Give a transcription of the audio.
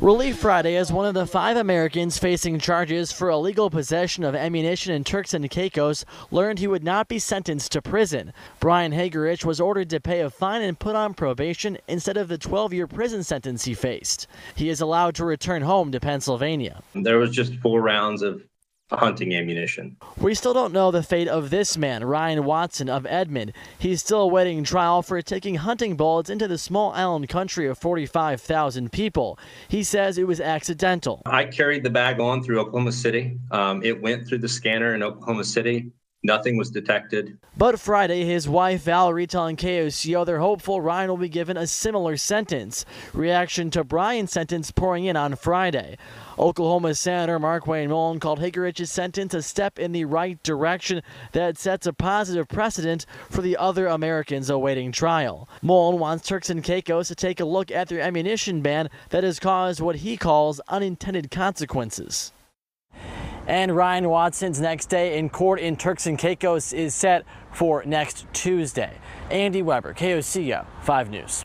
Relief Friday is one of the five Americans facing charges for illegal possession of ammunition in Turks and Caicos learned he would not be sentenced to prison. Bryan Hagerich was ordered to pay a fine and put on probation instead of the 12-year prison sentence he faced. He is allowed to return home to Pennsylvania. There was just four rounds of hunting ammunition. We still don't know the fate of this man, Ryan Watson of Edmond. He's still awaiting trial for taking hunting bullets into the small island country of 45,000 people. He says it was accidental. I carried the bag on through Oklahoma City. Um, it went through the scanner in Oklahoma City. Nothing was detected. But Friday, his wife Valerie telling KOCO they're hopeful Ryan will be given a similar sentence. Reaction to Bryan's sentence pouring in on Friday. Oklahoma Senator Markwayne Mullin called Hagerich's sentence a step in the right direction that sets a positive precedent for the other Americans awaiting trial. Mullin wants Turks and Caicos to take a look at their ammunition ban that has caused what he calls unintended consequences. And Ryan Watson's next day in court in Turks and Caicos is set for next Tuesday. Andy Weber, KOCO 5 News.